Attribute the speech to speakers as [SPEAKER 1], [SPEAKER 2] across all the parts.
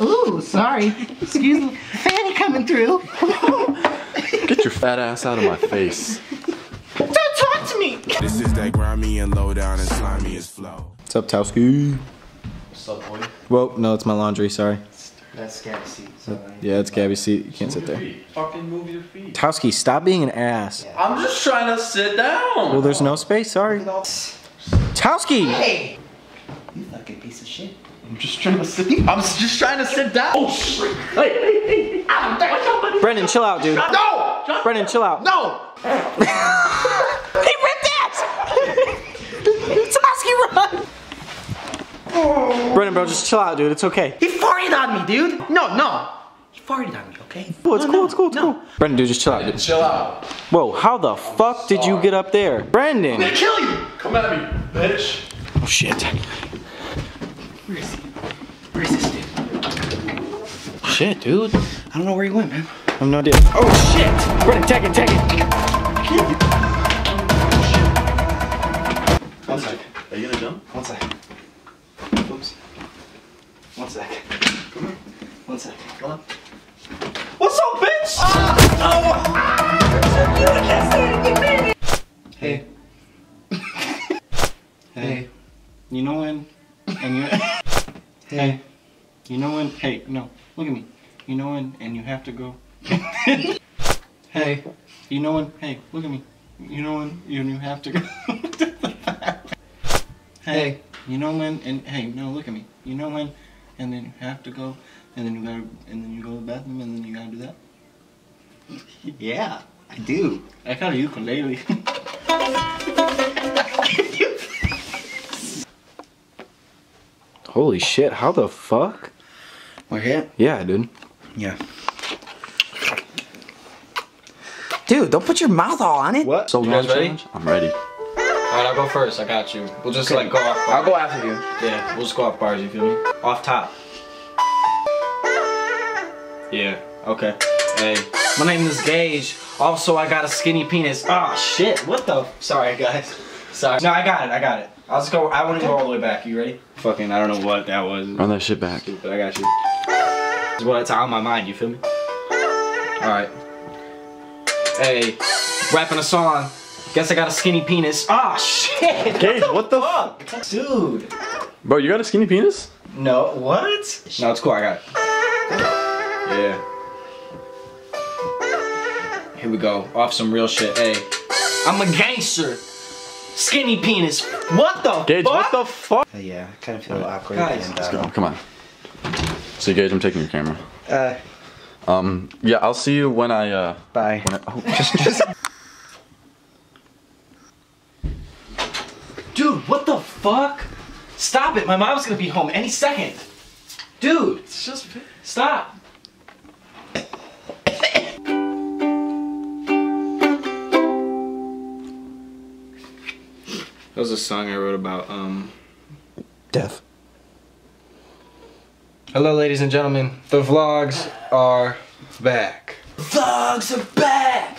[SPEAKER 1] Ooh, sorry. Excuse me. Fanny coming through.
[SPEAKER 2] Get your fat ass out of my face.
[SPEAKER 1] Don't talk to me.
[SPEAKER 3] This is that grimy and low down and slimy as flow.
[SPEAKER 4] What's up, Towski?
[SPEAKER 5] What's up, boy?
[SPEAKER 4] Whoa, no, it's my laundry, sorry.
[SPEAKER 5] That's scary seat. Uh, so
[SPEAKER 4] Yeah, it's Gabby's seat. You can't sit there.
[SPEAKER 2] Fucking move your feet.
[SPEAKER 4] Towski, stop being an ass.
[SPEAKER 2] I'm just trying to sit down.
[SPEAKER 4] Well, there's no space, sorry. Towski!
[SPEAKER 1] Hey. You fucking piece of shit.
[SPEAKER 2] I'm just trying to sit. I'm just trying to sit down. Oh shit! Hey, hey, hey! Watch out, buddy.
[SPEAKER 4] Brendan, chill out, dude.
[SPEAKER 2] No!
[SPEAKER 4] Brendan, chill out.
[SPEAKER 2] No!
[SPEAKER 1] He ripped that! Towski, run!
[SPEAKER 4] Brendan, bro, just chill out, dude. It's okay.
[SPEAKER 1] He farted on me, dude. No, no. He farted on me, okay?
[SPEAKER 4] Oh, it's
[SPEAKER 1] No,
[SPEAKER 4] cool,
[SPEAKER 1] no,
[SPEAKER 4] it's cool, it's
[SPEAKER 1] no.
[SPEAKER 4] cool. Brendan, dude, just chill out, dude.
[SPEAKER 2] Chill out.
[SPEAKER 4] Whoa, how the fuck did you get up there? Brendan!
[SPEAKER 1] Kill you.
[SPEAKER 2] Come at me, bitch.
[SPEAKER 4] Oh, shit.
[SPEAKER 1] Where is he? Where is this dude?
[SPEAKER 4] Shit, dude. I
[SPEAKER 1] I don't know where he went, man.
[SPEAKER 4] I have no idea. Oh, shit! Brendan, take it, take it.
[SPEAKER 1] One sec.
[SPEAKER 2] Are you gonna jump?
[SPEAKER 1] One sec. Oops. One sec. Come here. One sec.
[SPEAKER 2] Come on.
[SPEAKER 1] What's up, bitch? Ah! Hey. hey.
[SPEAKER 4] You know when? And you. hey. You know when? Hey, no. Look at me. You know when? And you have to go. hey. You know when? Hey, look at me. You know when? You, you have to go. hey. You know when? And hey, no, look at me. You know when? And then you have to go. And then you gotta. And then you go to the bathroom. And then you gotta do that.
[SPEAKER 1] Yeah, I do.
[SPEAKER 4] I got a ukulele. Holy shit! How the fuck?
[SPEAKER 1] We're here?
[SPEAKER 4] Yeah, dude.
[SPEAKER 1] Yeah. Dude, don't put your mouth all on it.
[SPEAKER 4] What?
[SPEAKER 2] So
[SPEAKER 5] You guys ready?
[SPEAKER 2] challenge? I'm ready.
[SPEAKER 5] Alright, I'll go first. I got you. We'll just like go off.
[SPEAKER 1] I'll go after you.
[SPEAKER 5] Yeah, we'll just go off bars. You feel me? Off top. Yeah. Okay. Hey, my name is Gage. Also, I got a skinny penis. Oh shit! What the? Sorry, guys. Sorry. No, I got it. I got it. I'll just go. I want to go all the way back. You ready? Fucking, I don't know what that was.
[SPEAKER 2] Run that shit back.
[SPEAKER 5] Stupid. I got you. This is what's on my mind. You feel me? All right. Hey, rapping a song. Guess I got a skinny penis. Ah shit!
[SPEAKER 2] Gage, what the
[SPEAKER 5] Fuck, dude.
[SPEAKER 2] Bro, you got a skinny penis?
[SPEAKER 5] No, what? No, it's cool. I got it. Yeah. Here we go. Off some real shit. Hey, I'm a gangster. Skinny penis. What the
[SPEAKER 2] Gage,
[SPEAKER 5] fuck?
[SPEAKER 2] what the fuck?
[SPEAKER 1] Uh, yeah, I kind of feel awkward.
[SPEAKER 5] Guys,
[SPEAKER 1] and,
[SPEAKER 2] Let's go. Come on. So, Gage, I'm taking your camera.
[SPEAKER 1] Uh,
[SPEAKER 2] Um, yeah, I'll see you when I, uh,
[SPEAKER 1] bye.
[SPEAKER 2] when I, oh, just, just.
[SPEAKER 5] Dude, what the fuck? Stop it. My mom's gonna be home any second. Dude, it's just stop. That was a song I wrote about um
[SPEAKER 4] Death.
[SPEAKER 5] Hello ladies and gentlemen. The vlogs are back. Vlogs are back!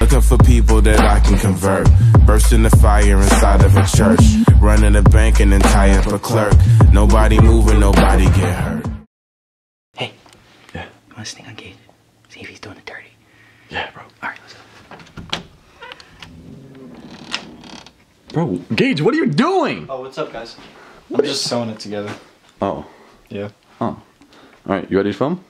[SPEAKER 3] Looking for people that I can convert. Bursting the fire inside of a church. Running a bank and then tie up a clerk. Nobody moving, nobody get hurt.
[SPEAKER 1] Hey.
[SPEAKER 2] Yeah.
[SPEAKER 1] You want to sneak on Gage? See if he's doing it dirty.
[SPEAKER 2] Yeah, bro.
[SPEAKER 1] All right, let's go.
[SPEAKER 2] Bro, Gage, what are you doing?
[SPEAKER 5] Oh, what's up guys? I'm just sewing it together.
[SPEAKER 2] Oh.
[SPEAKER 5] Yeah.
[SPEAKER 2] Oh. Alright, you ready to film?